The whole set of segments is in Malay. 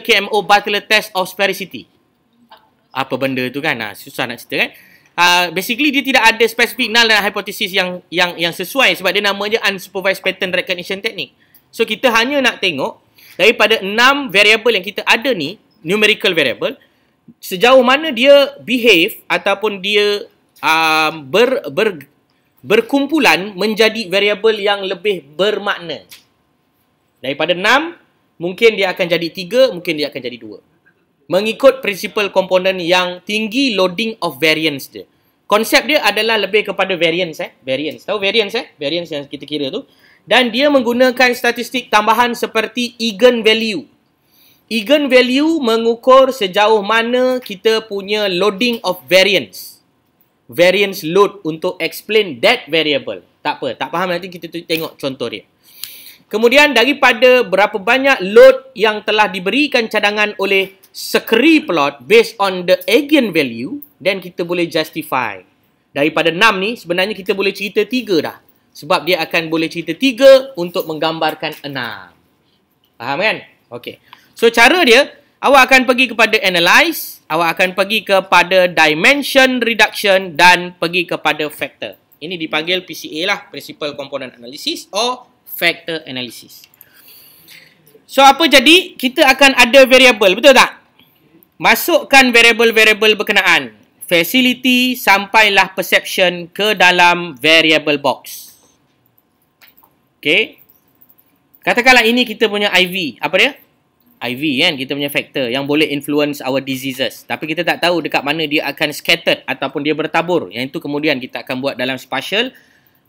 KMO Butler Test of Sphericity. Apa benda tu kan? Ha, susah nak cerita kan? Uh, basically dia tidak ada spesifik null dan hypothesis yang yang yang sesuai sebab dia nama je unsupervised pattern recognition technique. So kita hanya nak tengok daripada enam variable yang kita ada ni, numerical variable, sejauh mana dia behave ataupun dia uh, ber, ber, berkumpulan menjadi variable yang lebih bermakna. Daripada mungkin dia akan jadi tiga, mungkin dia akan jadi dua mengikut prinsipal komponen yang tinggi loading of variance dia. Konsep dia adalah lebih kepada variance eh, variance. Tahu variance eh? Variance yang kita kira tu. Dan dia menggunakan statistik tambahan seperti eigen value. Eigen value mengukur sejauh mana kita punya loading of variance. Variance load untuk explain that variable. Tak apa, tak faham nanti kita tengok contoh dia. Kemudian daripada berapa banyak load yang telah diberikan cadangan oleh scree plot based on the eigenvalue, then kita boleh justify. Daripada 6 ni, sebenarnya kita boleh cerita 3 dah. Sebab dia akan boleh cerita 3 untuk menggambarkan 6. Faham kan? Okay. So, cara dia, awak akan pergi kepada analyze, awak akan pergi kepada dimension reduction dan pergi kepada factor. Ini dipanggil PCA lah, Principal Component Analysis or factor analysis. So apa jadi? Kita akan ada variable, betul tak? Masukkan variable-variable berkenaan. Facility sampailah perception ke dalam variable box. Okay. Katakanlah ini kita punya IV. Apa dia? IV kan, kita punya factor yang boleh influence our diseases. Tapi kita tak tahu dekat mana dia akan scattered ataupun dia bertabur. Yang itu kemudian kita akan buat dalam spatial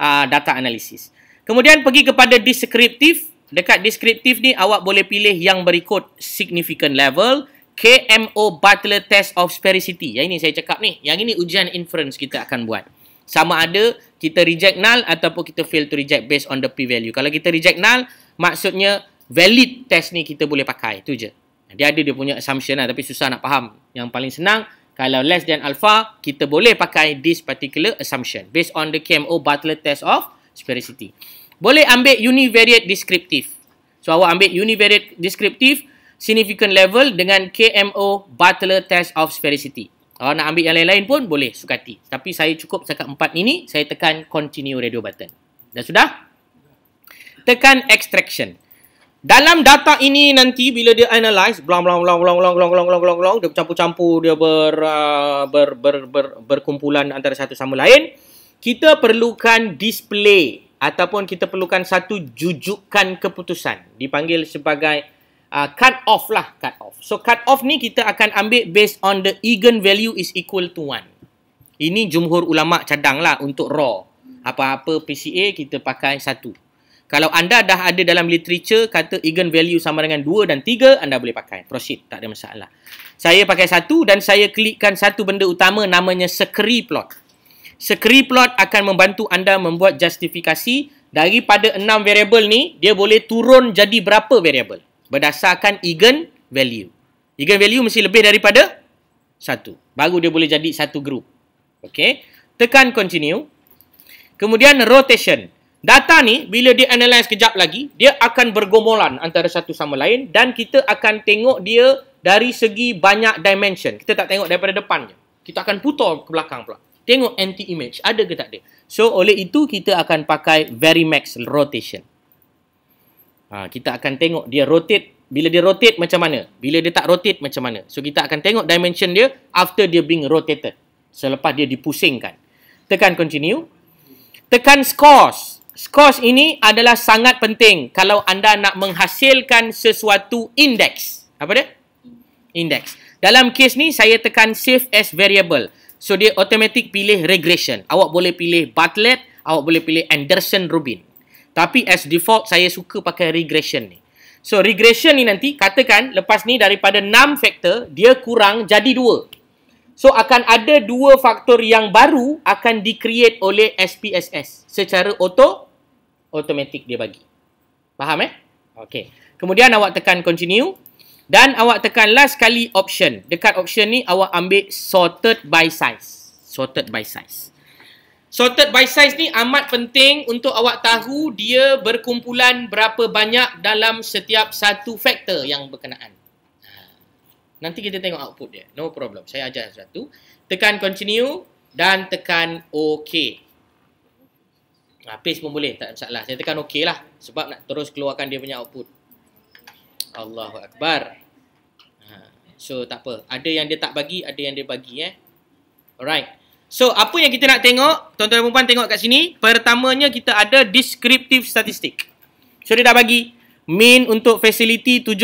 uh, data analysis. Kemudian pergi kepada descriptive. Dekat descriptive ni awak boleh pilih yang berikut significant level, KMO Butler Test of Sphericity. Yang ini saya cakap ni. Yang ini ujian inference kita akan buat. Sama ada kita reject null ataupun kita fail to reject based on the p-value. Kalau kita reject null, maksudnya valid test ni kita boleh pakai. Itu je. Dia ada dia punya assumption lah tapi susah nak faham. Yang paling senang, kalau less than alpha, kita boleh pakai this particular assumption based on the KMO Butler Test of sphericity. Boleh ambil univariate descriptive. So awak ambil univariate descriptive significant level dengan KMO Butler test of sphericity. Kalau nak ambil yang lain-lain pun boleh sukati. Tapi saya cukup cakap empat ini, saya tekan continue radio button. Dah sudah? Tekan extraction. Dalam data ini nanti bila dia analyze blang blang blang blang blang blang blang blang blang blang dia campur-campur dia ber, uh, ber, ber, ber, berkumpulan antara satu sama lain kita perlukan display ataupun kita perlukan satu jujukan keputusan. Dipanggil sebagai uh, cut off lah cut off. So cut off ni kita akan ambil based on the eigen value is equal to 1 ini jumhur ulama cadang lah untuk raw. Apa-apa PCA kita pakai satu. Kalau anda dah ada dalam literature kata eigen value sama dengan 2 dan 3 anda boleh pakai. Proceed tak ada masalah. Saya pakai satu dan saya klikkan satu benda utama namanya scree plot Scree plot akan membantu anda membuat justifikasi daripada enam variable ni, dia boleh turun jadi berapa variable berdasarkan eigen value. Eigen value mesti lebih daripada satu. Baru dia boleh jadi satu group. Okay. Tekan continue. Kemudian rotation. Data ni, bila dia analyze kejap lagi, dia akan bergombolan antara satu sama lain dan kita akan tengok dia dari segi banyak dimension. Kita tak tengok daripada depan je. Kita akan putar ke belakang pula. Tengok anti-image. Ada ke tak ada? So, oleh itu kita akan pakai very max rotation. Ha, kita akan tengok dia rotate. Bila dia rotate macam mana? Bila dia tak rotate macam mana? So, kita akan tengok dimension dia after dia being rotated. Selepas dia dipusingkan. Tekan continue. Tekan scores. Scores ini adalah sangat penting kalau anda nak menghasilkan sesuatu index. Apa dia? Index. Dalam case ni, saya tekan save as variable. So dia automatic pilih regression. Awak boleh pilih Bartlett, awak boleh pilih Anderson Rubin. Tapi as default saya suka pakai regression ni. So regression ni nanti katakan lepas ni daripada 6 faktor dia kurang jadi 2. So akan ada dua faktor yang baru akan di-create oleh SPSS secara auto automatic dia bagi. Faham eh? Okay. Kemudian awak tekan continue. Dan awak tekan last kali option. Dekat option ni awak ambil sorted by size. Sorted by size. Sorted by size ni amat penting untuk awak tahu dia berkumpulan berapa banyak dalam setiap satu faktor yang berkenaan. Ha. Nanti kita tengok output dia. No problem. Saya ajar satu. Tekan continue dan tekan OK. Ha, paste pun boleh. Tak masalah. Saya tekan OK lah. Sebab nak terus keluarkan dia punya output. Allahu Akbar. Ha, so tak apa. Ada yang dia tak bagi, ada yang dia bagi eh. Alright. So apa yang kita nak tengok, tuan-tuan dan puan tengok kat sini. Pertamanya kita ada descriptive statistic. So dia dah bagi mean untuk facility 7,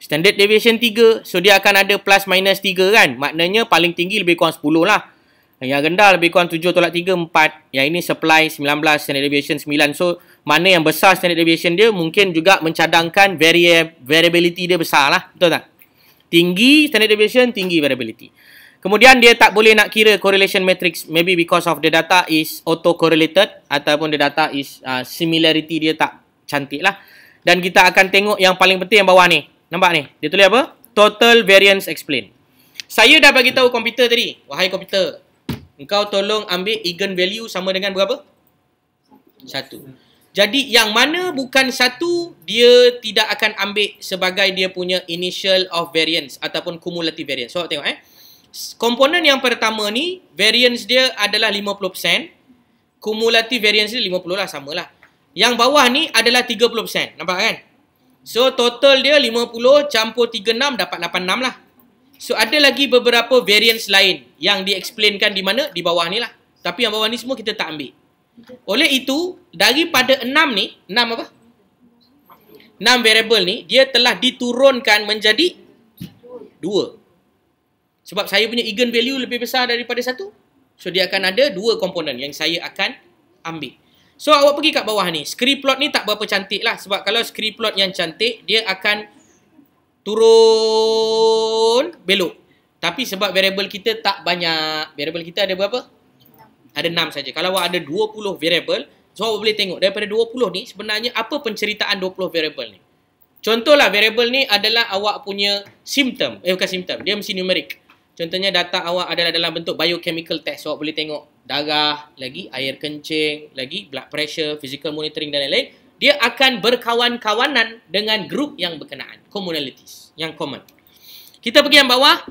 standard deviation 3. So dia akan ada plus minus 3 kan. Maknanya paling tinggi lebih kurang 10 lah. Yang rendah lebih kurang 7 tolak 3, 4. Yang ini supply 19, standard deviation 9. So mana yang besar standard deviation dia mungkin juga mencadangkan vari variability dia besar lah. Betul tak? Tinggi standard deviation, tinggi variability. Kemudian dia tak boleh nak kira correlation matrix maybe because of the data is auto correlated ataupun the data is uh, similarity dia tak cantik lah. Dan kita akan tengok yang paling penting yang bawah ni. Nampak ni? Dia tulis apa? Total variance explain. Saya dah bagi tahu komputer tadi. Wahai komputer, engkau tolong ambil eigenvalue sama dengan berapa? Satu. Jadi yang mana bukan satu, dia tidak akan ambil sebagai dia punya initial of variance ataupun cumulative variance. So tengok eh komponen yang pertama ni variance dia adalah 50%. Cumulative variance dia 50 lah sama lah. Yang bawah ni adalah 30%. Nampak kan? So total dia 50 campur 36 dapat 86 lah. So ada lagi beberapa variance lain yang diexplainkan di mana? Di bawah ni lah. Tapi yang bawah ni semua kita tak ambil. Oleh itu, daripada 6 ni, 6 apa? 6 variable ni, dia telah diturunkan menjadi 2. Sebab saya punya eigen value lebih besar daripada satu. So dia akan ada dua komponen yang saya akan ambil. So awak pergi kat bawah ni. Script plot ni tak berapa cantik lah. Sebab kalau script plot yang cantik, dia akan turun belok. Tapi sebab variable kita tak banyak. Variable kita ada berapa? Ada 6 saja. Kalau awak ada 20 variable, so awak boleh tengok daripada 20 ni sebenarnya apa penceritaan 20 variable ni. Contohlah variable ni adalah awak punya simptom. Eh bukan simptom, dia mesti numerik. Contohnya data awak adalah dalam bentuk biochemical test. So, awak boleh tengok darah, lagi air kencing, lagi blood pressure, physical monitoring dan lain-lain. Dia akan berkawan-kawanan dengan grup yang berkenaan. Commonalities. Yang common. Kita pergi yang bawah.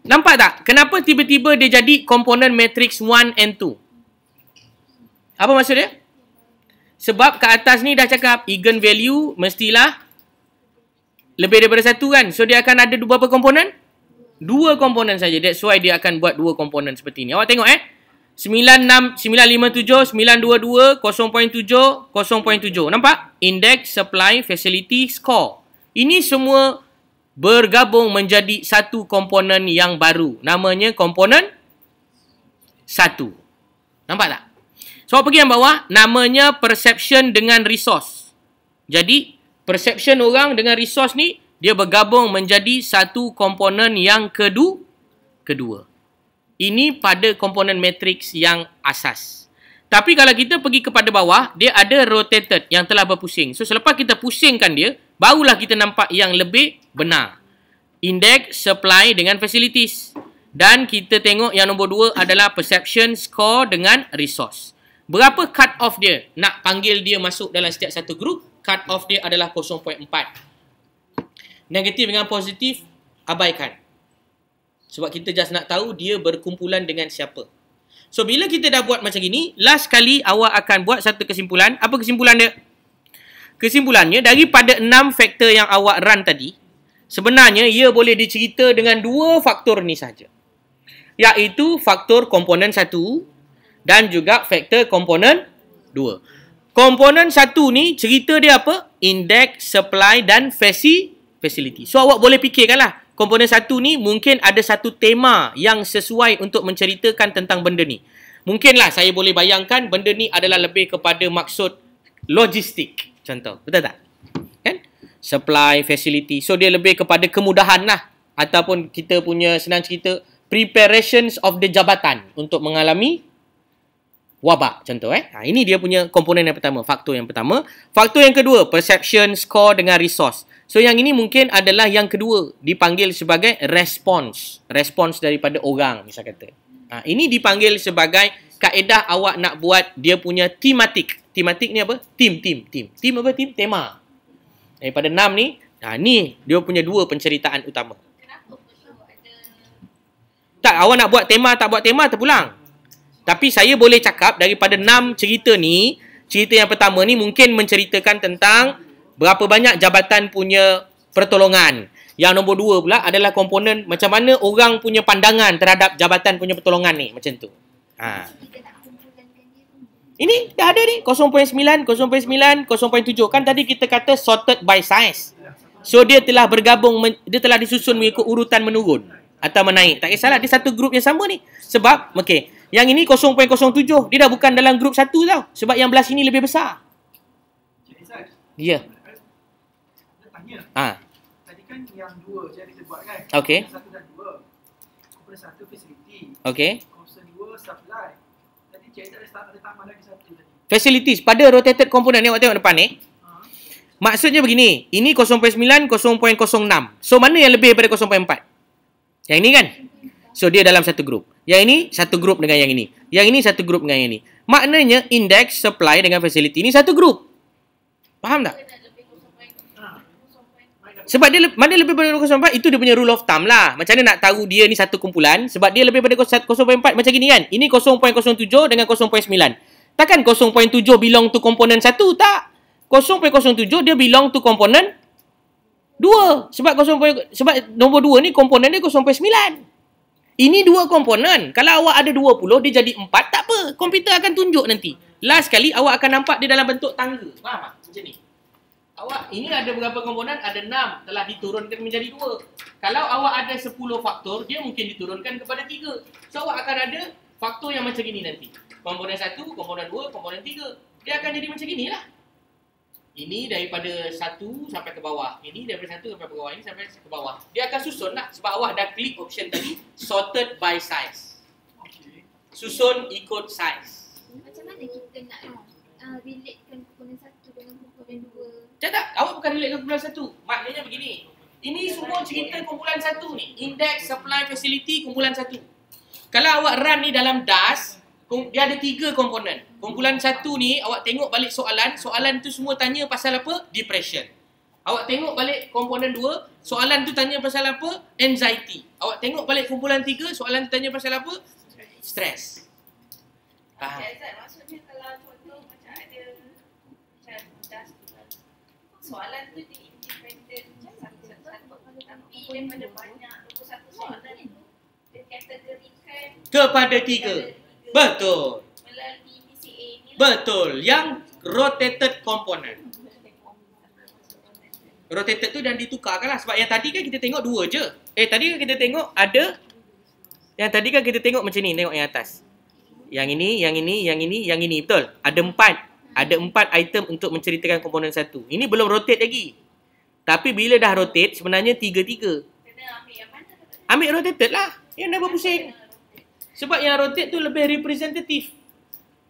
Nampak tak? Kenapa tiba-tiba dia jadi komponen matrix 1 and 2? Apa maksud dia? Sebab ke atas ni dah cakap eigen value mestilah lebih daripada satu kan. So dia akan ada dua berapa komponen? Dua komponen saja. That's why dia akan buat dua komponen seperti ini. Awak tengok eh. 96, 957, 922, 0.7, 0.7. Nampak? Index, supply, facility, score. Ini semua bergabung menjadi satu komponen yang baru. Namanya komponen satu. Nampak tak? So, pergi yang bawah. Namanya perception dengan resource. Jadi, perception orang dengan resource ni dia bergabung menjadi satu komponen yang kedua. kedua. Ini pada komponen matrix yang asas. Tapi kalau kita pergi kepada bawah, dia ada rotated yang telah berpusing. So selepas kita pusingkan dia, barulah kita nampak yang lebih benar. Index, supply dengan facilities. Dan kita tengok yang nombor dua adalah perception, score dengan resource. Berapa cut off dia nak panggil dia masuk dalam setiap satu group? Cut off dia adalah 0.4 negatif dengan positif abaikan. Sebab kita just nak tahu dia berkumpulan dengan siapa. So bila kita dah buat macam ini, last kali awak akan buat satu kesimpulan. Apa kesimpulan dia? Kesimpulannya daripada enam faktor yang awak run tadi, sebenarnya ia boleh dicerita dengan dua faktor ni saja. Iaitu faktor komponen satu dan juga faktor komponen dua. Komponen satu ni cerita dia apa? Index, supply dan facility. So awak boleh fikirkanlah komponen satu ni mungkin ada satu tema yang sesuai untuk menceritakan tentang benda ni. Mungkinlah saya boleh bayangkan benda ni adalah lebih kepada maksud logistik. Contoh, betul tak? Supply, facility. So dia lebih kepada kemudahan lah. Ataupun kita punya senang cerita preparations of the jabatan untuk mengalami wabak contoh eh. Ha, ini dia punya komponen yang pertama, faktor yang pertama. Faktor yang kedua, perception, score dengan resource. So yang ini mungkin adalah yang kedua dipanggil sebagai response. Response daripada orang misal kata. Ha, ini dipanggil sebagai kaedah awak nak buat dia punya tematik. Tematik ni apa? Tim, tim, tim. Tim apa? Tim, tema. Daripada enam ni, ha, ni dia punya dua penceritaan utama. cakap awak nak buat tema tak buat tema terpulang. Tapi saya boleh cakap daripada enam cerita ni, cerita yang pertama ni mungkin menceritakan tentang berapa banyak jabatan punya pertolongan. Yang nombor dua pula adalah komponen macam mana orang punya pandangan terhadap jabatan punya pertolongan ni. Macam tu. Ha. Ini dah ada ni. 0.9, 0.9, 0.7. Kan tadi kita kata sorted by size. So dia telah bergabung, dia telah disusun mengikut urutan menurun. Atau menaik. Tak kisahlah. Dia satu grup yang sama ni. Sebab, okay. Yang ini 0.07. Dia dah bukan dalam grup satu tau. Sebab yang belah sini lebih besar. Ya. Yeah. Ha kan yang dua je kita buat kan. Okay. Satu dan dua. Komponen satu facility. Okay. Komponen dua supply. Tadi cikgu ada start ada tambah lagi satu tadi. Facilities pada rotated component ni awak tengok depan ni. Ha. Maksudnya begini, ini 0.9, 0.06. So mana yang lebih daripada 0.4? Yang ini kan? So dia dalam satu grup. Yang ini satu grup dengan yang ini. Yang ini satu grup dengan yang ini. Maknanya index supply dengan facility ini satu grup. Faham tak? Sebab dia mana lebih daripada 0.4 itu dia punya rule of thumb lah. Macam mana nak tahu dia ni satu kumpulan sebab dia lebih daripada 0.4 macam gini kan. Ini 0.07 dengan 0.9. Takkan 0.7 belong to komponen satu tak. 0.07 dia belong to komponen 2. Sebab 0. sebab nombor 2 ni komponen dia 0.9. Ini dua komponen. Kalau awak ada 20 dia jadi 4 tak apa. Komputer akan tunjuk nanti. Last kali awak akan nampak dia dalam bentuk tangga. Faham tak? Macam ni. Awak ini ada berapa komponen? Ada 6 telah diturunkan menjadi 2. Kalau awak ada 10 faktor, dia mungkin diturunkan kepada 3. So awak akan ada faktor yang macam ini nanti. Komponen 1, komponen 2, komponen 3. Dia akan jadi macam inilah. Ini daripada 1 sampai ke bawah. Ini daripada 1 sampai ke bawah. Ini sampai ke bawah. Dia akan susun lah. Sebab awak dah klik option tadi. Sorted by size. Susun ikut size. 2? Tak awak bukan relate kumpulan satu. Maknanya begini. Ini semua cerita kumpulan satu ni. Index supply facility kumpulan satu. Kalau awak run ni dalam DAS, dia ada tiga komponen. Kumpulan satu ni, awak tengok balik soalan. Soalan tu semua tanya pasal apa? Depression. Awak tengok balik komponen dua, soalan tu tanya pasal apa? Anxiety. Awak tengok balik kumpulan tiga, soalan tu tanya pasal apa? Stress. Faham? Maksudnya kalau contoh macam ada macam DAS soalan tu dia independent satu-satu tapi daripada banyak 21 soalan itu dia kategorikan kepada tiga. Betul. Melalui PCA ni Betul. Yang rotated component. Rotated tu dan ditukarkan lah. Sebab yang tadi kan kita tengok dua je. Eh tadi kan kita tengok ada. Yang tadi kan kita tengok macam ni. Tengok yang atas. Yang ini, yang ini, yang ini, yang ini. Betul. Ada empat ada empat item untuk menceritakan komponen satu. Ini belum rotate lagi. Tapi bila dah rotate, sebenarnya tiga-tiga. Ambil rotated lah. Yang dah berpusing. Sebab yang rotate tu lebih representatif.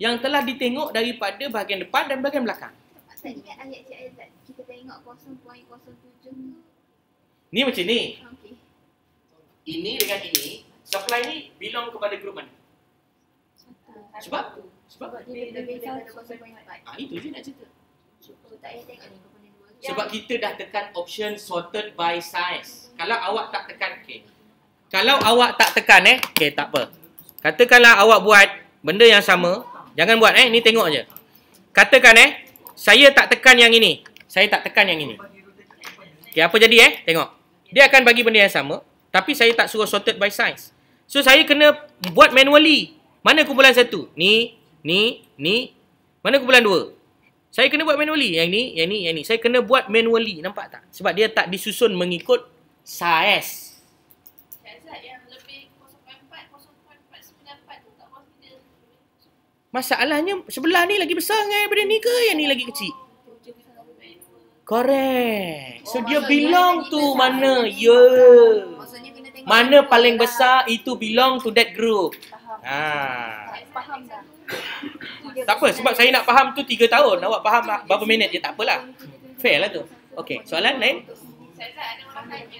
Yang telah ditengok daripada bahagian depan dan bahagian belakang. Tadi kan ayat-ayat kita tengok 0.07 tu. Ni macam ni. Okay. Ini dengan ini, supply ni belong kepada grup mana? Sebab? Sebab dia lebih daripada 0.4. Ah itu je nak cerita. 2. Sebab kita dah tekan option sorted by size. Kalau awak tak tekan, okay. Kalau awak tak tekan eh, okay tak apa. Katakanlah awak buat benda yang sama. Jangan buat eh, ni tengok je. Katakan eh, saya tak tekan yang ini. Saya tak tekan yang ini. Okay, apa jadi eh? Tengok. Dia akan bagi benda yang sama. Tapi saya tak suruh sorted by size. So, saya kena buat manually. Mana kumpulan satu? Ni, ni, ni. Mana kumpulan dua? Saya kena buat manually. Yang ni, yang ni, yang ni. Saya kena buat manually. Nampak tak? Sebab dia tak disusun mengikut size. Masalahnya sebelah ni lagi besar dengan daripada ni ke yang ni lagi kecil? Correct. So dia belong to mana? Ya. Yeah. Mana paling besar itu belong to that group. Ha. Faham dah. Tak apa sebab saya nak faham tu 3 tahun. Awak faham berapa minit je tak apalah. Fair lah tu. Okay, soalan lain? Saya ada orang tanya.